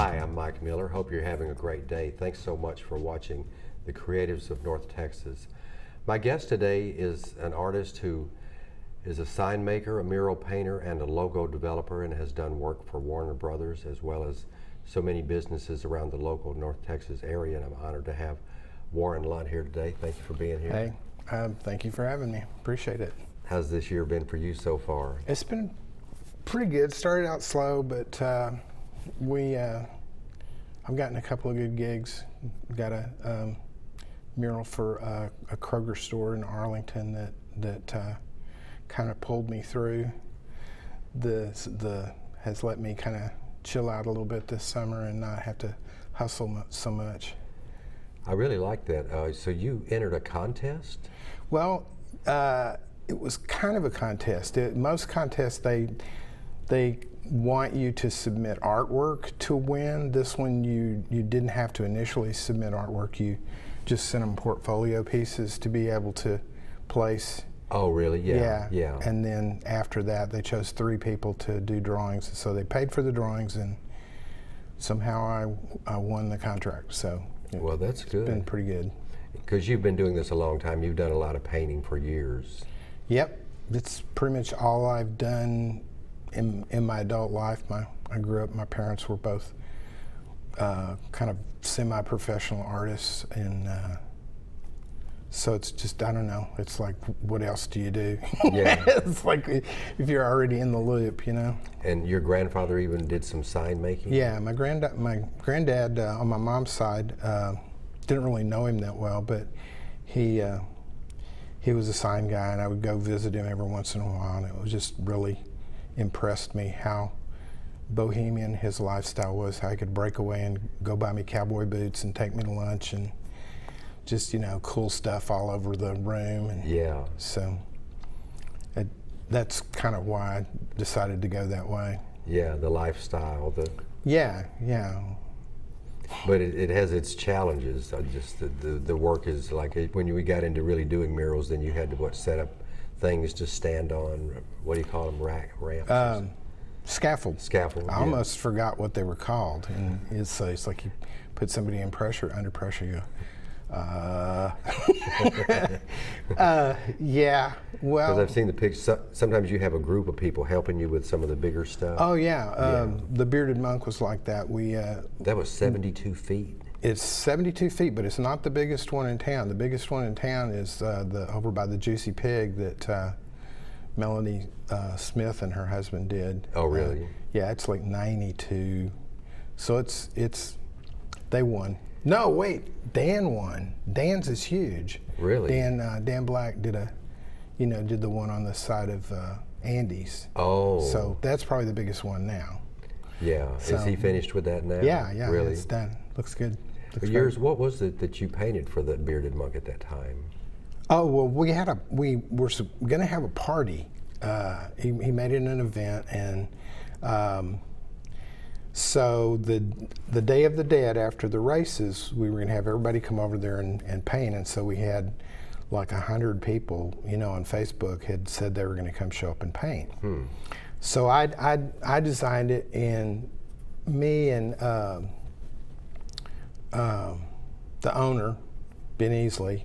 Hi, I'm Mike Miller. Hope you're having a great day. Thanks so much for watching the Creatives of North Texas. My guest today is an artist who is a sign maker, a mural painter, and a logo developer, and has done work for Warner Brothers as well as so many businesses around the local North Texas area. And I'm honored to have Warren Lunt here today. Thank you for being here. Hey, um, thank you for having me. Appreciate it. How's this year been for you so far? It's been pretty good. Started out slow, but uh, we uh, I've gotten a couple of good gigs. Got a um, mural for uh, a Kroger store in Arlington that that uh, kind of pulled me through. The the has let me kind of chill out a little bit this summer and not have to hustle mu- so much. I really like that. Uh, so you entered a contest? Well, uh, it was kind of a contest. It, most contests they they want you to submit artwork to win. This one you you didn't have to initially submit artwork. You just sent them portfolio pieces to be able to place. Oh, really? Yeah. Yeah. Yeah. And then after that, they chose three people to do drawings. So they paid for the drawings, and somehow I I won the contract. So well, that's good. been pretty good. Because you've been doing this a long time. You've done a lot of painting for years. Yep, that's pretty much all I've done in in my adult life. My I grew up. My parents were both uh, kind of semi-professional artists, and uh, so it's just I don't know. It's like, what else do you do? Yeah. it's like if you're already in the loop, you know. And your grandfather even did some sign making? Yeah, my granddad, my granddad uh, on my mom's side uh, didn't really know him that well, but he uh, he was a sign guy, and I would go visit him every once in a while, and it was just really impressed me how bohemian his lifestyle was. How he could break away and go buy me cowboy boots and take me to lunch, and just you know cool stuff all over the room, and Yeah. so. It, that's kind of why I decided to go that way. Yeah, the lifestyle, the Yeah, yeah. but it, it has its challenges. I just the, the, the work is like it, when we got into really doing murals, then you had to what set up things to stand on. What do you call them? Rack ramps. Um, scaffold. Scaffold, I yeah. almost forgot what they were called. And it's, uh, it's like you put somebody in pressure, under pressure, you go, uh, uh, yeah, well. Because I've seen the pictures. So, sometimes you have a group of people helping you with some of the bigger stuff. oh yeah, um, the Bearded Monk was like that. We, uh, That was 72 feet. it's 72 feet, but it's not the biggest one in town. The biggest one in town is uh, the over by the Juicy Pig that uh, Melanie uh, Smith and her husband did. Oh, really? Yeah, it's like 92. So it's it's they won. No, wait, Dan won. Dan's is huge. Really? Dan uh, Dan Black did a, you know, did the one on the side of uh, Andy's. Oh. So that's probably the biggest one now. yeah. so- is he finished with that now? Yeah, yeah, Really? it's done. Looks good. Looks great. yours, what was it that you painted for the bearded monk at that time? Oh well, we had a we were going to have a party. Uh, he, he made it an event, and um, so the the day of the dead after the races, we were going to have everybody come over there and, and paint. And so we had like a hundred people, you know, on Facebook had said they were going to come show up and paint. So I I I designed it, and me and um um, the owner, Ben Easley,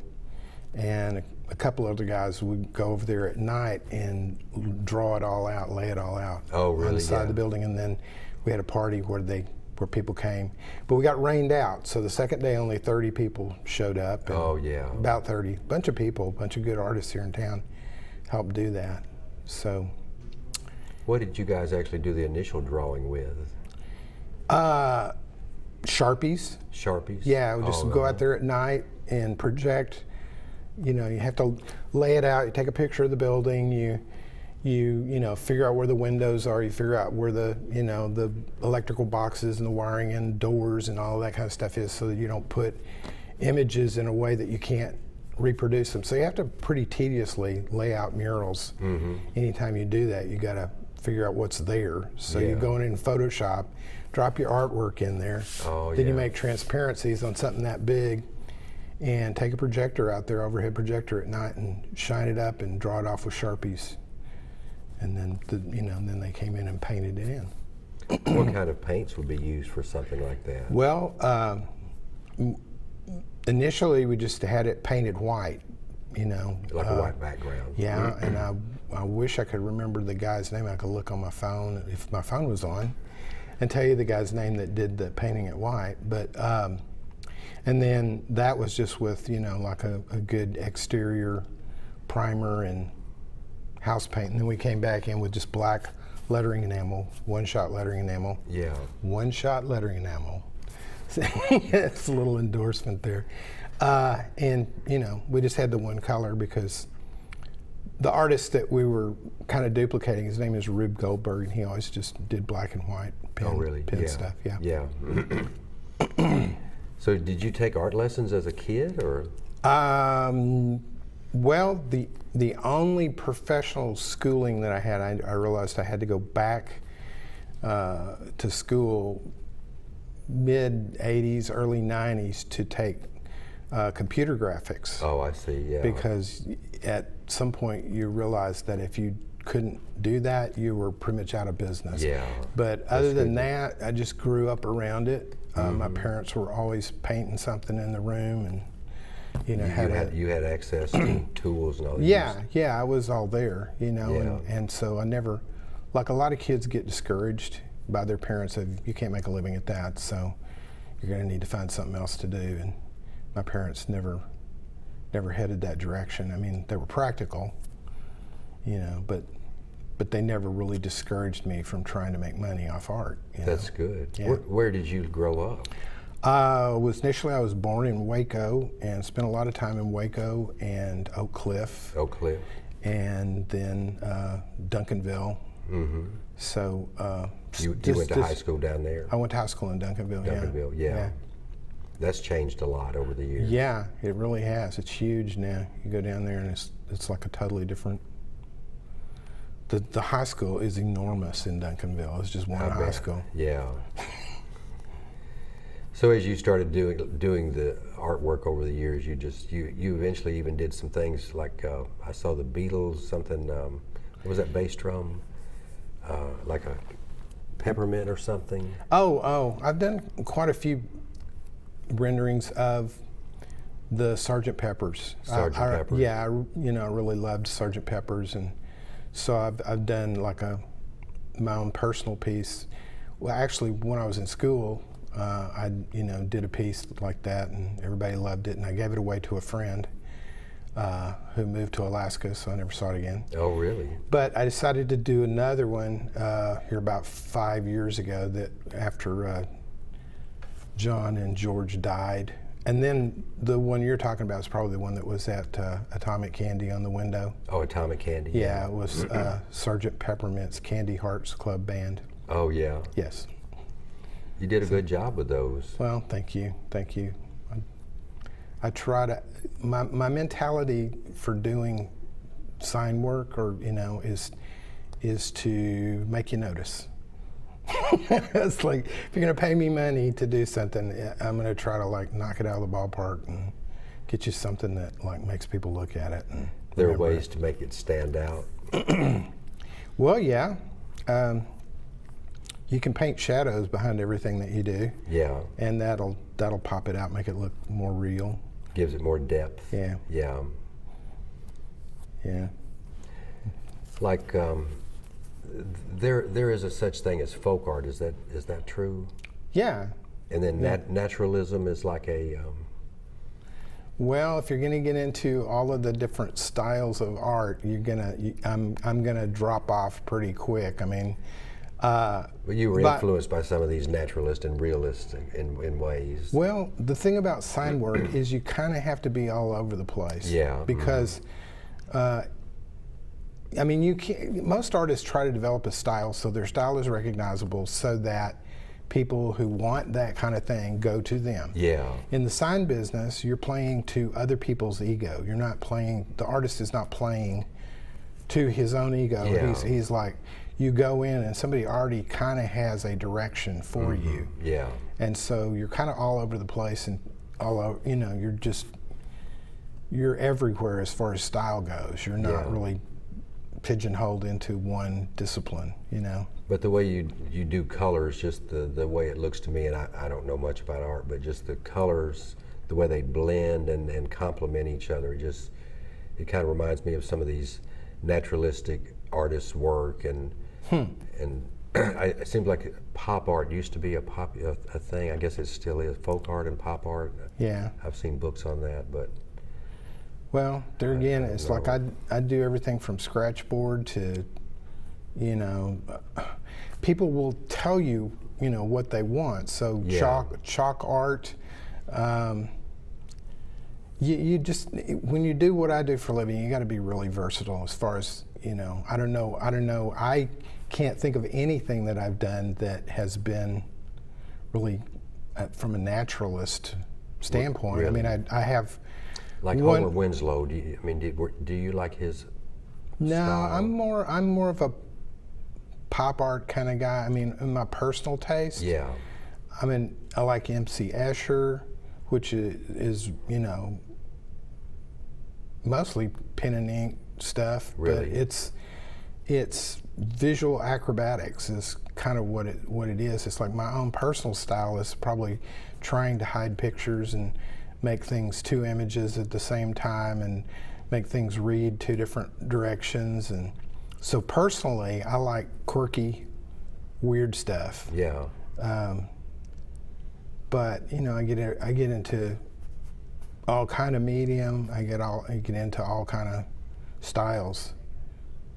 and a, a couple other guys would go over there at night and draw it all out, lay it all out Oh, on really? the side of Yeah. the building, and then we had a party where they where people came, but we got rained out. So the second day, only 30 people showed up. and Oh, yeah. about 30. Bunch of people, bunch of good artists here in town, helped do that. So. What did you guys actually do the initial drawing with? Uh, Sharpies. Sharpies? Yeah, we just Oh, go uh, out there at night and project. You know, you have to lay it out. You take a picture of the building. You, you, you know, figure out where the windows are. You figure out where the, you know, the electrical boxes and the wiring and doors and all that kind of stuff is, so that you don't put images in a way that you can't reproduce them. So you have to pretty tediously lay out murals. Mm-hmm. Anytime you do that, you got to figure out what's there. So you Yeah. go in in Photoshop, drop your artwork in there. Oh, then you make transparencies on something that big, and take a projector out there, overhead projector at night, and shine it up and draw it off with sharpies. And then, the, you know, then they came in and painted it in. what kind of paints would be used for something like that? Well, m- initially we just had it painted white, you know. Like uh, a white background. Yeah, and I, I wish I could remember the guy's name. I could look on my phone if my phone was on, and tell you the guy's name that did the painting it white. But um, and then that was just with you know like a, a good exterior primer and house paint. And then we came back in with just black lettering enamel, one shot lettering enamel Yeah. one shot lettering enamel. it's a little endorsement there. Uh, and, you know, we just had the one color because the artist that we were kind of duplicating, his name is Rube Goldberg, and he always just did black and white pen, Oh, really? pen yeah. stuff. Yeah. Yeah. so, did you take art lessons as a kid, or? Um, well, the the only professional schooling that I had, I, I realized I had to go back uh, to school mid '80s, early '90s to take uh, computer graphics Oh, I see. Yeah. because at some point you realized that if you couldn't do that, you were pretty much out of business. Yeah. But other than good. that, I just grew up around it. Uh, My Mm-hmm. parents were always painting something in the room, and you know you had, had a, you had access to tools and all. that. yeah, yeah, I was all there, you know, and, Yeah. and so I never, like a lot of kids get discouraged by their parents of you can't make a living at that, so you're going to need to find something else to do. And my parents never, never headed that direction. I mean, they were practical, you know, but but they never really discouraged me from trying to make money off art. You That's know? good. Yeah. Where, where did you grow up? Uh, was initially I was born in Waco and spent a lot of time in Waco and Oak Cliff Oak Cliff. and then uh, Duncanville. Mm-hmm. So uh, You, you just- went to just- high school down there. I went to high school in Duncanville. Duncanville. Yeah. yeah. That's changed a lot over the years. Yeah, it really has. It's huge now. You go down there and it's it's like a totally different. The the high school is enormous in Duncanville. It's just one I high bet. school. Yeah. So as you started doing doing the artwork over the years, you just you you eventually even did some things like uh, I saw the Beatles something. Um, what was that bass drum? Uh, like a peppermint or something. Oh, oh, I've done quite a few renderings of the Sergeant Peppers. Sergeant I- Pepper. Yeah, I, you know, I really loved Sergeant Peppers, and so I've, I've done like a my own personal piece. Well, actually, when I was in school, uh, I you know did a piece like that, and everybody loved it, and I gave it away to a friend uh, who moved to Alaska, so I never saw it again. Oh, really? But I decided to do another one uh, here about five years ago. That after uh, John and George died, and then the one you're talking about is probably the one that was at uh, Atomic Candy on the window. Oh, Atomic Candy. Yeah, it was uh, Sergeant Peppermint's Candy Hearts Club Band. Oh, yeah. Yes. You did a good job with those. Well, thank you, thank you. I, I try to. My my mentality for doing sign work, or you know, is is to make you notice. it's like if you're gonna pay me money to do something, eh, I'm gonna try to like knock it out of the ballpark and get you something that like makes people look at it. And There are remember it. ways to make it stand out. Well, yeah. Um, you can paint shadows behind everything that you do, Yeah. and that'll that'll pop it out, make it look more real. Gives it more depth. Yeah, Yeah. yeah. Like um, there, there is a such thing as folk art. Is that is that true? Yeah. And then nat- naturalism is like a um, Well, if you're going to get into all of the different styles of art, you're gonna. You, I'm I'm gonna drop off pretty quick. I mean, uh, you were influenced by some of these naturalist and realist in, in, in ways. well, the thing about sign work is you kind of have to be all over the place. Yeah, mhm. Because, uh, I mean, you can't, Most artists try to develop a style so their style is recognizable, so that people who want that kind of thing go to them. Yeah. In the sign business, you're playing to other people's ego. You're not playing, the artist is not playing to his own ego. Yeah. He's, he's like, you go in and somebody already kind of has a direction for mm-hmm. you. Yeah. And so you're kind of all over the place and all over, you know, you're just, you're everywhere as far as style goes. You're not Yeah. really pigeonholed into one discipline, you know? But the way you you do colors, just the, the way it looks to me, and I, I don't know much about art, but just the colors, the way they blend and, and complement each other, just it kind of reminds me of some of these naturalistic artists' work, and and I, it seems like pop art used to be a pop a, a thing. I guess it still is folk art and pop art. Yeah. I've seen books on that, but Well, there again, it's like I. I do everything from scratch board to, you know, people will tell you, you know, what they want. So Yeah. chalk, chalk art. Um, you, you just when you do what I do for a living, you got to be really versatile. As far as you know, I don't know. I don't know. I can't think of anything that I've done that has been really uh, from a naturalist standpoint. I mean, I, I have. like One- Homer Winslow. Do you, I mean, do, do you like his? No, style? I'm more I'm more of a pop art kind of guy. I mean, in my personal taste, Yeah. I mean, I like MC Escher, which is, is you know mostly pen and ink stuff, but Really? it's it's visual acrobatics is kind of what it what it is. It's like my own personal style is probably trying to hide pictures and make things two images at the same time and make things read two different directions and so personally I like quirky weird stuff Yeah. um, but you know, I get I get into all kind of medium. I get all I get into all kind of styles.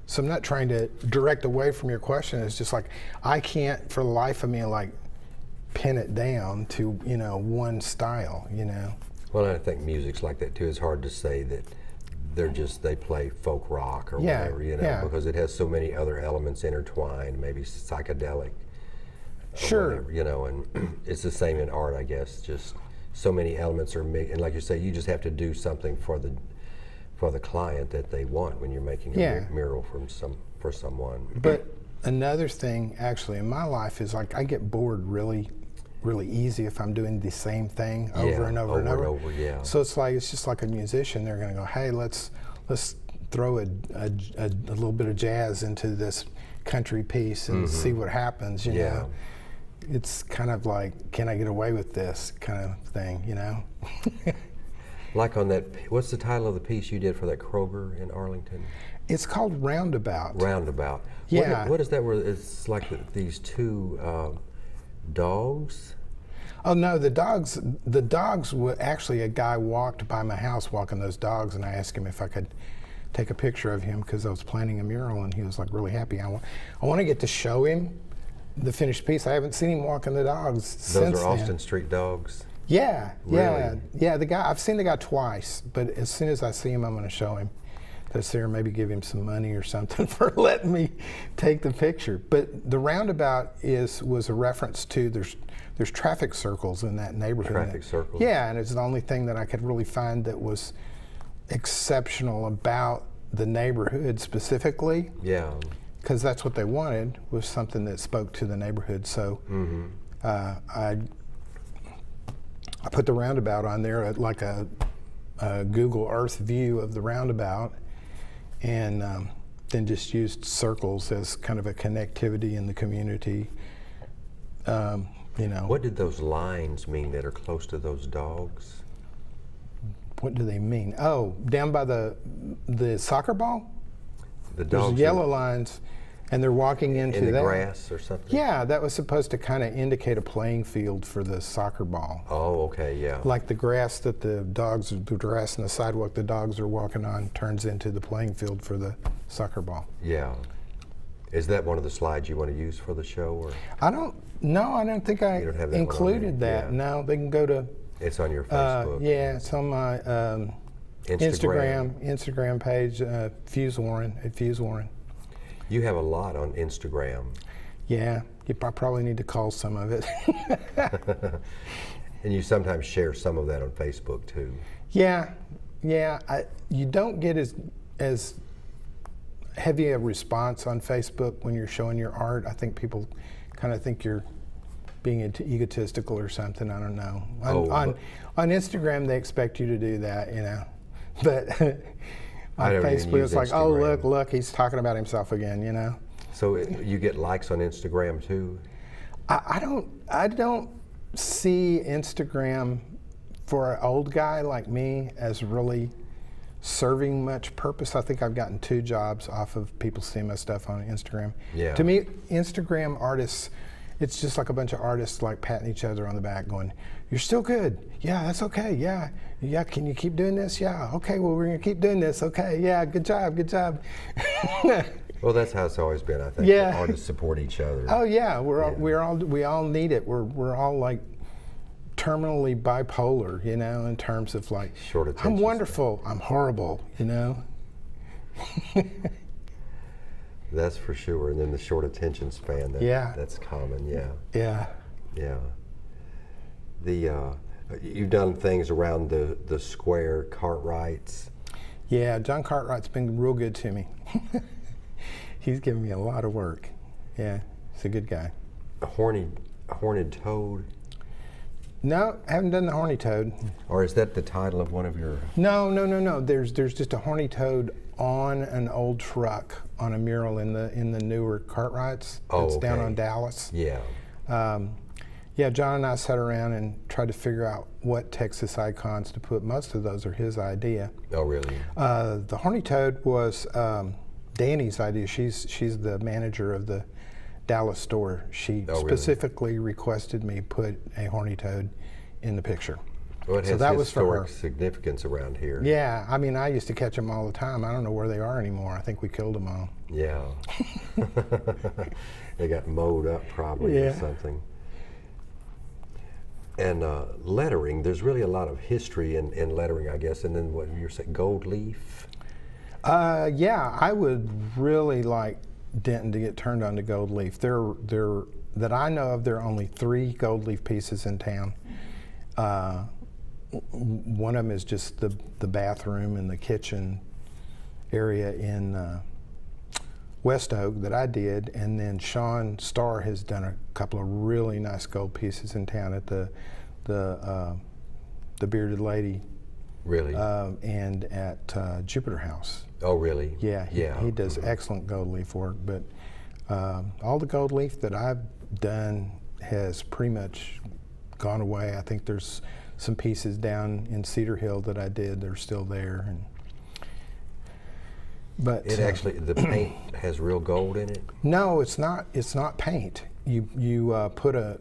So I'm not trying to direct away from your question. It's just like I can't, for the life of me, like pin it down to you know one style. You know. Well, I think music's like that too. It's hard to say that they're just they play folk rock or Yeah, whatever, you know, yeah. because it has so many other elements intertwined, maybe psychedelic. Sure. whatever, you know, and it's the same in art, I guess. Just so many elements are mixed, and like you say, you just have to do something for the for the client that they want when you're making a Yeah. mural from some for someone. But another thing, actually, in my life is like I get bored really, really easy if I'm doing the same thing over Yeah, and over, over and over. over, yeah. So it's like it's just like a musician. They're going to go, hey, let's let's throw a, a, a, a little bit of jazz into this country piece and mm-hmm. see what happens. You. Yeah. know, it's kind of like, can I get away with this kind of thing? You know. Like on that, what's the title of the piece you did for that Kroger in Arlington? It's called Roundabout. Roundabout. Yeah. What, what is that? Where it's like these two uh, dogs. Oh no, the dogs. The dogs were actually a guy walked by my house walking those dogs, and I asked him if I could take a picture of him because I was planning a mural, and he was like really happy. I want, I want to get to show him the finished piece. I haven't seen him walking the dogs Those since are then. Austin Street dogs. Yeah, yeah, Really? yeah. The guy I've seen the guy twice, but as soon as I see him, I'm going to show him. That's there. Maybe give him some money or something for letting me take the picture. But the roundabout is was a reference to there's there's traffic circles in that neighborhood. Traffic circles. Yeah, and it's the only thing that I could really find that was exceptional about the neighborhood specifically Yeah. because that's what they wanted was something that spoke to the neighborhood. So uh, I I put the roundabout on there uh, like a, a Google Earth view of the roundabout, and um, then just used circles as kind of a connectivity in the community. Um, you know, What did those lines mean that are close to those dogs? what do they mean? Oh, down by the the soccer ball, The dogs yellow in, lines, and they're walking into in the that. grass or something. Yeah, that was supposed to kind of indicate a playing field for the soccer ball. Oh, okay. Yeah. Like the grass that the dogs, the grass and the sidewalk the dogs are walking on turns into the playing field for the soccer ball. yeah. Is that one of the slides you want to use for the show, or I don't, no, I don't think I don't have that included that. yeah. No, they can go to, it's on your uh, Facebook? yeah, it's on my um, Instagram, Instagram page, uh, Fuse Warren, at Fuse Warren. You have a lot on Instagram. Yeah, you I probably need to call some of it. And you sometimes share some of that on Facebook too. yeah, yeah. I, you don't get as as heavy a response on Facebook when you're showing your art. I think people kind of think you're being egotistical or something. I don't know. On, Oh, on, on Instagram, they expect you to do that, you know. But on Facebook, it's like, oh, look, look, he's talking about himself again, you know. So it- you get likes on Instagram too? I, I don't I don't see Instagram for an old guy like me as really serving much purpose. I think I've gotten two jobs off of people seeing my stuff on Instagram. Yeah. To me, Instagram artists, it's just like a bunch of artists like patting each other on the back, going, "You're still good. Yeah, that's okay. Yeah, yeah. Can you keep doing this? Yeah. Okay. Well, we're gonna keep doing this. Okay. Yeah. Good job. Good job." Well, that's how it's always been, I think. Yeah. that Artists support each other. Oh yeah, we're all, we're all we all need it. We're we're all like terminally bipolar, you know, in terms of like Short I'm span. wonderful, I'm horrible, you know. That's for sure. And then the short attention span. That, Yeah. That's common. Yeah. Yeah. Yeah. The uh, you've done things around the the square Cartwrights. Yeah, John Cartwright's been real good to me. He's given me a lot of work. Yeah, he's a good guy. A horny, a horned toad, No, I haven't done the horny toad. or is that the title of one of your? No, no, no, no. There's there's just a horny toad on an old truck on a mural in the in the newer Cartwrights. Oh, It's down on Dallas. Yeah. Um, yeah, John and I sat around and tried to figure out what Texas icons to put. Most of those are his idea. Oh, really? Uh, the horny toad was um, Danny's idea. She's she's the manager of the Dallas store. She Oh, really? specifically requested me put a horny toad in the picture. Well, it So has that was for her. significance around here. Yeah, I mean, I used to catch them all the time. I don't know where they are anymore. I think we killed them all. Yeah. they got mowed up probably or Yeah. something. And uh, lettering, there's really a lot of history in, in lettering, I guess. And then what you're saying, gold leaf? Uh, yeah, I would really like Denton to get turned on to gold leaf. There, there, that I know of, there are only three gold leaf pieces in town. Uh, one of them is just the the bathroom and the kitchen area in uh, West Oak that I did, and then Sean Starr has done a couple of really nice gold pieces in town at the the uh, the Bearded Lady Really? um, and at uh, Jupiter House. oh, really? Yeah, he, yeah. he does excellent gold leaf work. But um, all the gold leaf that I've done has pretty much gone away. I think there's some pieces down in Cedar Hill that I did. They're still there. And but It uh, actually, the paint has real gold in it? no, it's not. It's not paint. You you uh, put a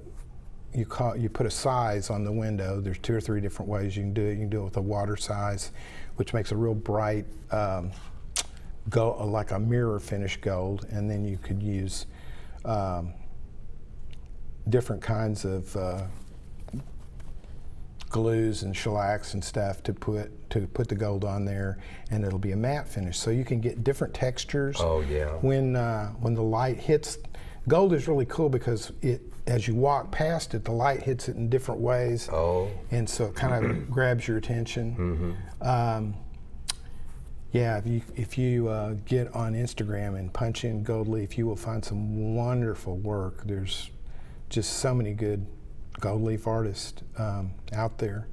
you call you put a size on the window. There's two or three different ways you can do it. You can do it with a water size, which makes a real bright, um, go like a mirror finish gold, and then you could use um, different kinds of uh, glues and shellacs and stuff to put to put the gold on there, and it'll be a matte finish. So you can get different textures Oh, yeah. when uh, when the light hits gold is really cool because it as you walk past it the light hits it in different ways Oh, and so it kind of grabs your attention Mm -hmm. um, yeah if you if you uh, get on instagram and punch in gold leaf you will find some wonderful work there's just so many good gold leaf artists um, out there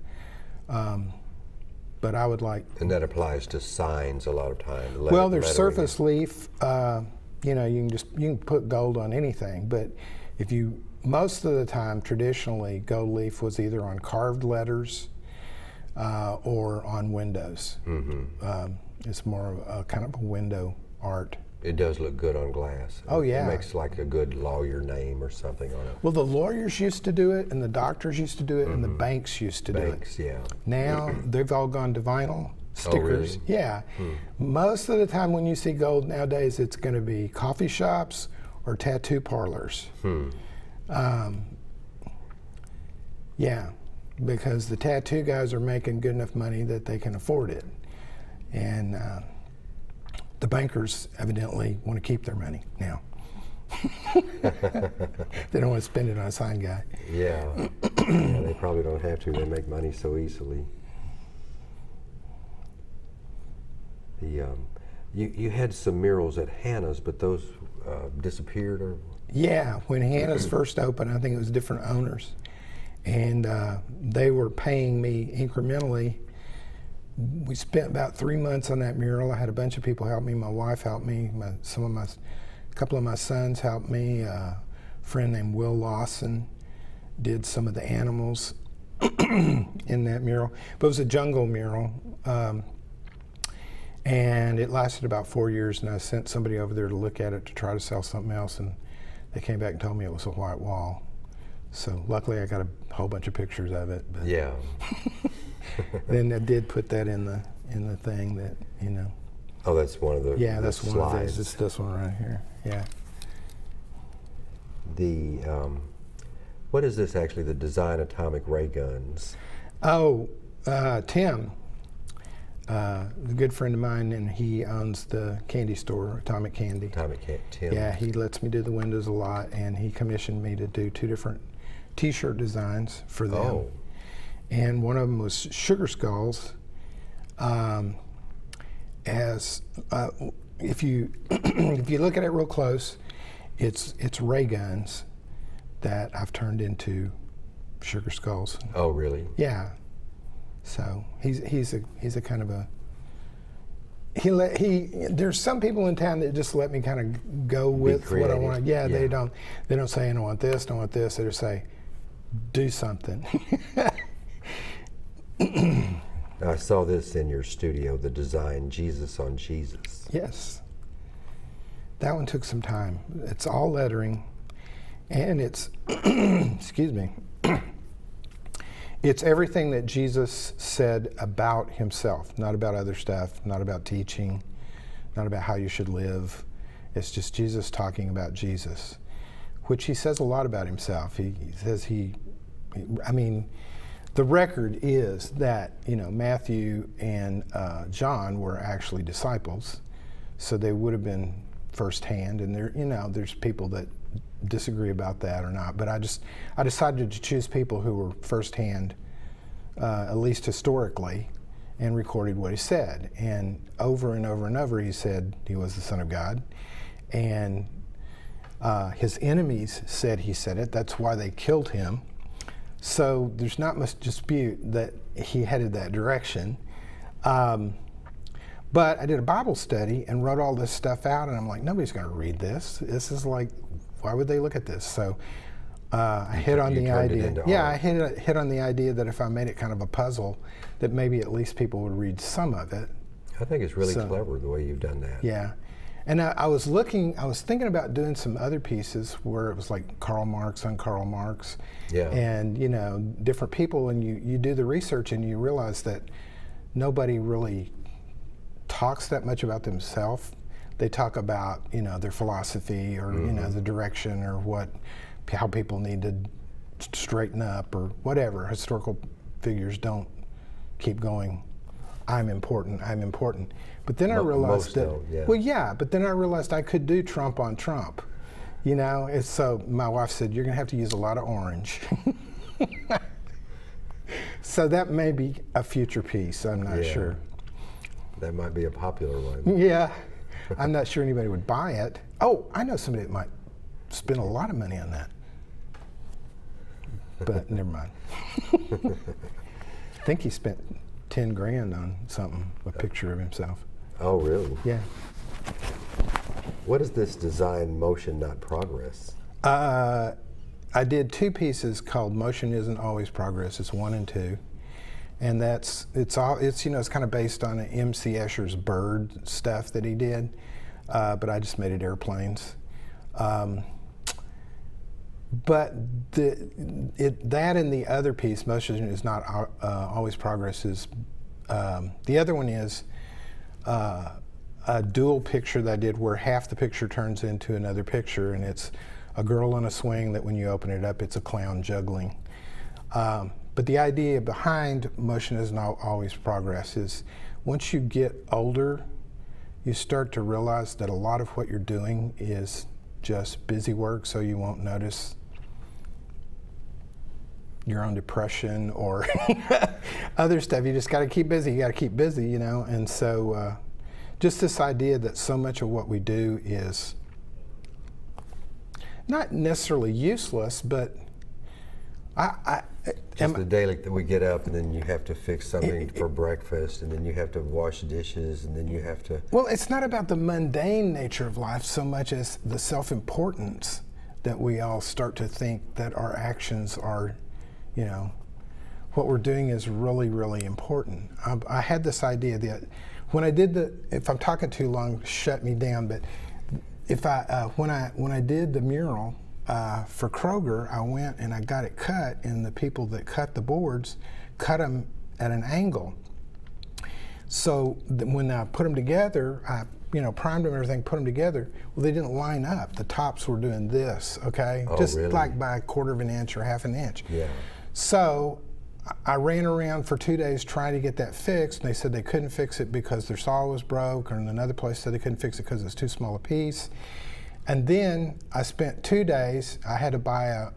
um, but i would like and that applies to signs a lot of times. well, there's surface leaf. Uh, you know, you can just you can put gold on anything, but if you most of the time traditionally gold leaf was either on carved letters uh, or on windows. Mm-hmm. Um, it's more of a kind of a window art. It does look good on glass. Oh, yeah. It makes like a good lawyer name or something on it. Well, the lawyers used to do it, and the doctors used to do it, and the banks used to do it. Banks, yeah. Now they've all gone to vinyl stickers. really? Yeah. Most of the time when you see gold nowadays, it's going to be coffee shops or tattoo parlors. Hmm. Um, yeah, because the tattoo guys are making good enough money that they can afford it, and uh, the bankers evidently want to keep their money now. they don't want to spend it on a sign guy. Yeah. yeah, they probably don't have to. They make money so easily. The um, you you had some murals at Hannah's, but those uh, disappeared or Yeah, when Hannah's first opened, I think it was different owners, and uh, they were paying me incrementally. We spent about three months on that mural. I had a bunch of people help me. My wife helped me. My, some of my, a couple of my sons helped me. Uh, a friend named Will Lawson did some of the animals in that mural. But it was a jungle mural. Um, and it lasted about four years, and I sent somebody over there to look at it to try to sell something else, and they came back and told me it was a white wall. So luckily, I got a whole bunch of pictures of it. But yeah. then I did put that in the in the thing that you know. Oh, that's one of the Yeah, the that's one of slides. these. It's this one right here. Yeah. The um, what is this actually? The design atomic ray guns. Oh, uh, Tim, uh, a good friend of mine, and he owns the candy store, Atomic Candy. Atomic ca- Tim. Yeah, he lets me do the windows a lot, and he commissioned me to do two different T-shirt designs for them. Oh, And one of them was sugar skulls. Um, as uh, if you if you look at it real close, it's it's ray guns that I've turned into sugar skulls. oh, really? Yeah. So he's he's a he's a kind of a he let he there's some people in town that just let me kind of go with what I want. Yeah, Yeah. they don't they don't say I don't want this, don't want this. They just say do something. I saw this in your studio. The design Jesus on Jesus. yes. That one took some time. It's all lettering and it's excuse me. it's everything that Jesus said about himself, not about other stuff, not about teaching, not about how you should live. It's just Jesus talking about Jesus, which he says a lot about himself. He, he says he, I mean, the record is that, you know, Matthew and uh, John were actually disciples, so they would have been firsthand. And there, you know, there's people that disagree about that or not. But I just, I decided to choose people who were firsthand, uh, at least historically, and recorded what he said. And over and over and over, he said he was the Son of God. And uh, his enemies said he said it. That's why they killed him. So there's not much dispute that he headed that direction. Um, but I did a Bible study and wrote all this stuff out, and I'm like, nobody's going to read this. This is like, why would they look at this? So uh, I hit on the idea. Yeah, art. I hit hit on the idea that if I made it kind of a puzzle, that maybe at least people would read some of it. I think it's really So- clever the way you've done that. Yeah. And I, I was looking, I was thinking about doing some other pieces where it was like Karl Marx on Karl Marx. Yeah. And, you know, different people, and you, you do the research and you realize that nobody really talks that much about themselves. They talk about, you know, their philosophy or, you know, mm-hmm. the direction or what, how people need to straighten up or whatever. Historical figures don't keep going, I'm important, I'm important. But then I realized that, don't, yeah. well, yeah, but then I realized I could do Trump on Trump. You know, it's so my wife said, You're going to have to use a lot of orange. so that may be a future piece, I'm not Yeah. sure. That might be a popular one. Yeah, I'm not sure anybody would buy it. Oh, I know somebody that might spend a lot of money on that. But never mind. I think he spent 10 grand on something, a picture of himself. Oh, really? Yeah. What is this design motion, not progress? Uh, I did two pieces called "Motion Isn't Always Progress." It's one and two, and that's it's all it's you know it's kind of based on M.C. Escher's bird stuff that he did, uh, but I just made it airplanes. Um, but the it that and the other piece, "Motion Is Not uh, Always Progress," is um, the other one is. Uh, a dual picture that I did where half the picture turns into another picture, and it's a girl on a swing that when you open it up, it's a clown juggling. Um, but the idea behind motion is not always progress is once you get older, you start to realize that a lot of what you're doing is just busy work so you won't notice your own depression or other stuff. You just got to keep busy. You got to keep busy, you know. And so, uh, just this idea that so much of what we do is not necessarily useless, but I, I just the daily that we get up and then you have to fix something it, for breakfast and then you have to wash dishes and then you have to. Well, it's not about the mundane nature of life so much as the self-importance that we all start to think that our actions are, you know, what we're doing is really, really important. I, I had this idea that when I did the, if I'm talking too long, shut me down. But if I uh, when I when I did the mural uh, for Kroger, I went and I got it cut, and the people that cut the boards cut them at an angle. So when I put them together, I you know primed them and everything, put them together. Well, they didn't line up. The tops were doing this, okay, oh, just really? like by a quarter of an inch or half an inch. Yeah. So I ran around for two days trying to get that fixed, and they said they couldn't fix it because their saw was broke, or another place said they couldn't fix it because it's too small a piece. And then I spent two days. I had to buy a,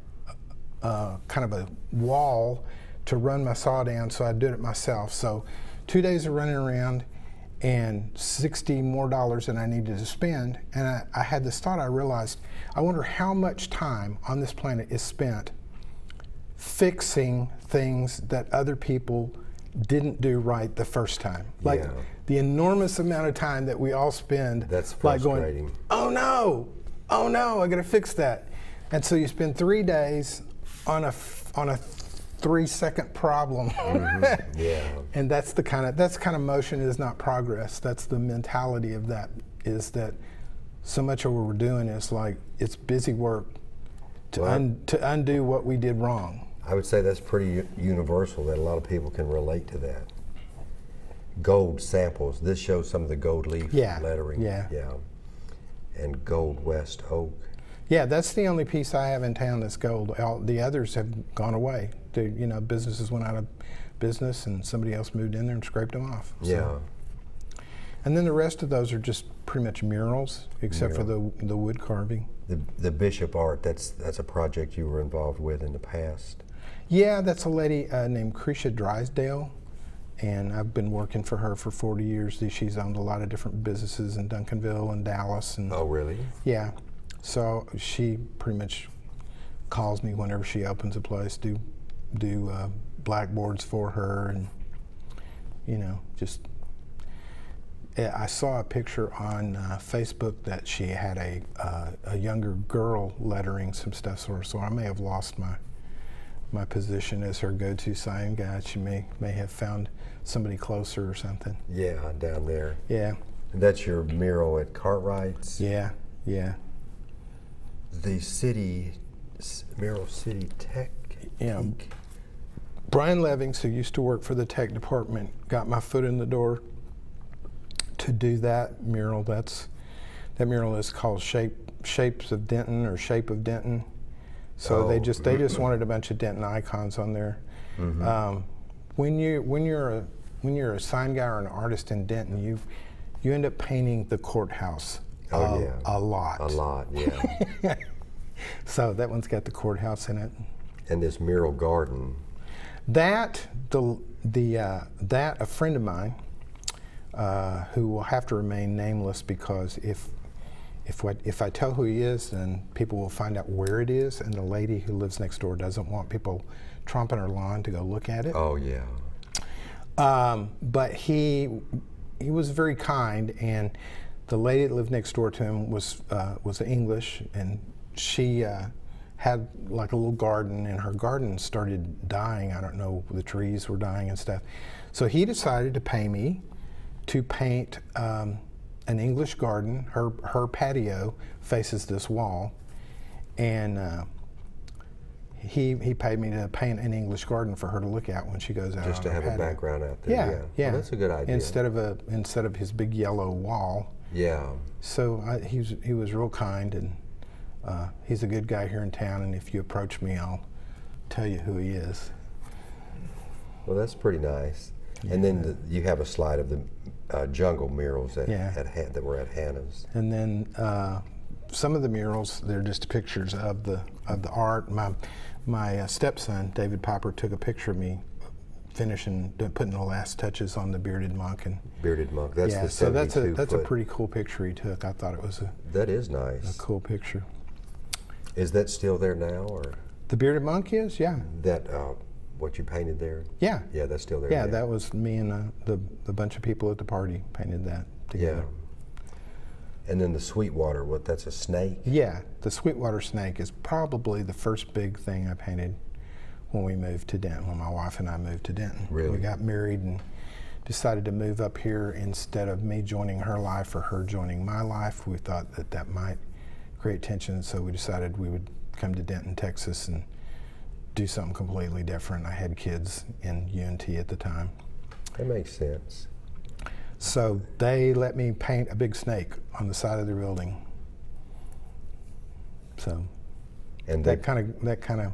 a, kind of a wall to run my saw down, so I did it myself. So two days of running around and 60 more dollars than I needed to spend. And I, I had this thought, I realized, I wonder how much time on this planet is spent fixing things that other people didn't do right the first time. Like yeah. the enormous amount of time that we all spend That's like frustrating. going, oh no, oh no, I gotta fix that. And so you spend three days on a on a three second problem. Mm-hmm. Yeah. and that's the kind of that's kind of motion is not progress. That's the mentality of that is that so much of what we're doing is like it's busy work to Well, un, to undo what we did wrong. I would say that's pretty universal that a lot of people can relate to that. Gold samples. This shows some of the gold leaf Yeah, lettering. yeah. Yeah. And gold West oak. Yeah, that's the only piece I have in town that's gold. All, the others have gone away. The, you know, businesses went out of business and somebody else moved in there and scraped them off. So- Yeah. And then the rest of those are just pretty much murals, except for the the wood carving. The the bishop art. That's that's a project you were involved with in the past. Yeah, that's a lady uh, named Cretia Drysdale, and I've been working for her for 40 years. She's owned a lot of different businesses in Duncanville and Dallas, and Oh, really? yeah, so she pretty much calls me whenever she opens a place, do do uh, blackboards for her, and you know, just. I saw a picture on uh, Facebook that she had a uh, a younger girl lettering some stuff for her, so I may have lost my my position as her go-to sign guy. She may may have found somebody closer or something. Yeah, down there. Yeah, And that's your mural at Cartwright's. yeah, yeah. The city, Mural City Tech. Yeah. Brian Levings, who used to work for the tech department, got my foot in the door to do that mural. That's that mural is called Shape Shapes of Denton or Shape of Denton. So they Oh. just they just wanted a bunch of Denton icons on there. Um, when you when you're a when you're a sign guy or an artist in Denton, you you end up painting the courthouse. Oh, a, yeah. a lot. A lot, yeah. So that one's got the courthouse in it. and this mural garden. That the the uh, that a friend of mine uh, who will have to remain nameless because if if what if I tell who he is, then people will find out where it is, and the lady who lives next door doesn't want people tromping her lawn to go look at it. Oh, yeah. Um, but he he was very kind, and the lady that lived next door to him was uh, was English, and she uh, had like a little garden, and her garden started dying. I don't know, the trees were dying and stuff. So he decided to pay me to paint um, an English garden. Her her patio faces this wall, and. Uh, he, he paid me to paint an English garden for her to look at when she goes out. Just to have a background out there. Yeah, Yeah. yeah. Well, that's a good idea. Instead of a instead of his big yellow wall. yeah. So I, he was he was real kind and uh, he's a good guy here in town. And if you approach me, I'll tell you who he is. Well, that's pretty nice. And then the, you have a slide of the uh, jungle murals at, Yeah. at Han- that were at Hannah's. And then uh, some of the murals they're just pictures of the of the art. My my uh, stepson David Popper took a picture of me finishing putting the last touches on the bearded monk and Bearded monk. That's yeah the so that's a 72 that's a pretty cool picture he took i thought it was a That is nice. A cool picture Is that still there now, or the bearded monk is yeah that uh, what you painted there? yeah Yeah, that's still there. yeah now. that was me and uh, the the bunch of people at the party painted that together Yeah. And then the Sweetwater, what? That's a snake. yeah the sweetwater snake is probably the first big thing i painted when we moved to denton when my wife and i moved to denton Really? we got married and decided to move up here instead of me joining her life or her joining my life we thought that that might create tension so we decided we would come to denton texas and do something completely different i had kids in unt at the time That makes sense. so they let me paint a big snake on the side of the building so And that kind of that kind of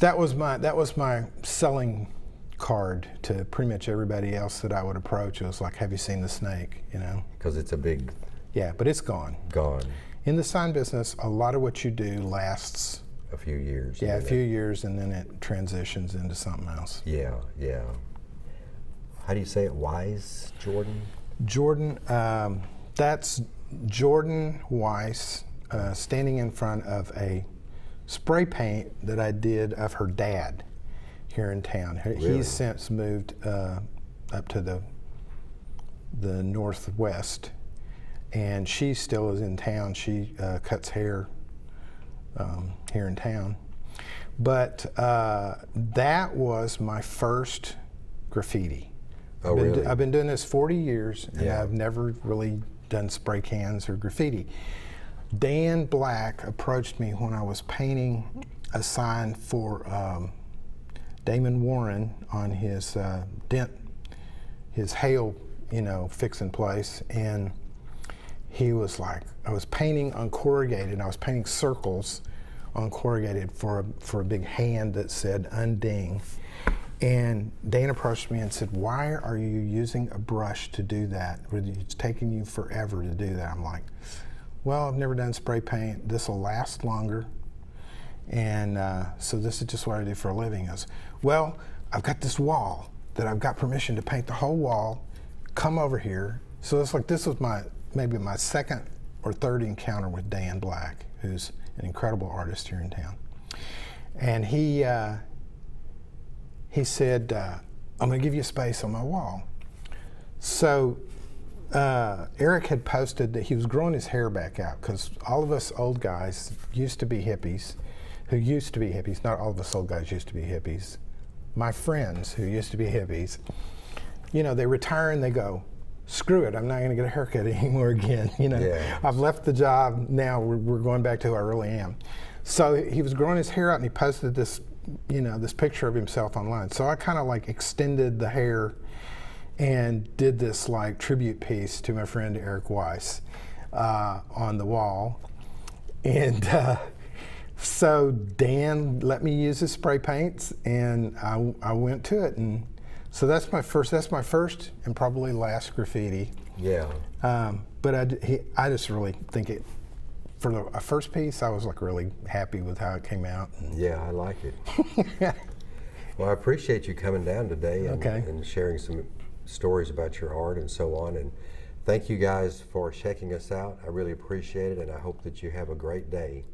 that was my that was my selling card to pretty much everybody else that I would approach. It was like, "Have you seen the snake?" You know. because it's a big Yeah, but it's gone. gone. In the sign business, a lot of what you do lasts A few years. yeah a few years, and then it transitions into something else. Yeah, yeah. How do you say it? Wise, Jordan. Jordan, um, that's Jordan Weiss uh, standing in front of a spray paint that I did of her dad here in town. Really? He's since moved uh, up to the the northwest, and she still is in town. She uh, cuts hair um, here in town. But uh, that was my first graffiti. Oh, I've been, really? I've been doing this 40 years, and Yeah. I've never really done spray cans or graffiti. Dan Black approached me when I was painting a sign for um, Damon Warren on his uh, dent, his hail, you know, fixing place, and he was like, I was painting on corrugated. I was painting circles on corrugated for a, for a big hand that said unding. And Dan approached me and said, "Why are you using a brush to do that? It's taking you forever to do that." I'm like, "Well, I've never done spray paint. This will last longer, and uh, so this is just what I do for a living." is, "Well, I've got this wall that I've got permission to paint the whole wall. Come over here." So it's like this was my maybe my second or third encounter with Dan Black, who's an incredible artist here in town, and he. Uh, he said, uh, I'm going to give you space on my wall. So uh, Eric had posted that he was growing his hair back out because all of us old guys used to be hippies, who used to be hippies. Not all of us old guys used to be hippies. My friends who used to be hippies, you know, they retire and they go, screw it, I'm not going to get a haircut anymore again. You know, Yeah. I've left the job. Now we're, we're going back to who I really am. So he was growing his hair out and he posted this, you know, this picture of himself online. So I kind of like extended the hair and did this like tribute piece to my friend Eric Weiss uh, on the wall. And uh, so Dan let me use his spray paints, and I, I went to it, and so that's my first. That's my first and probably last graffiti. Yeah. Um, but I, he, I just really think it. For the a first piece, I was like really happy with how it came out. Yeah, I like it. Well, I appreciate you coming down today and, Okay. and sharing some stories about your art and so on. And thank you guys for checking us out. I really appreciate it, and I hope that you have a great day.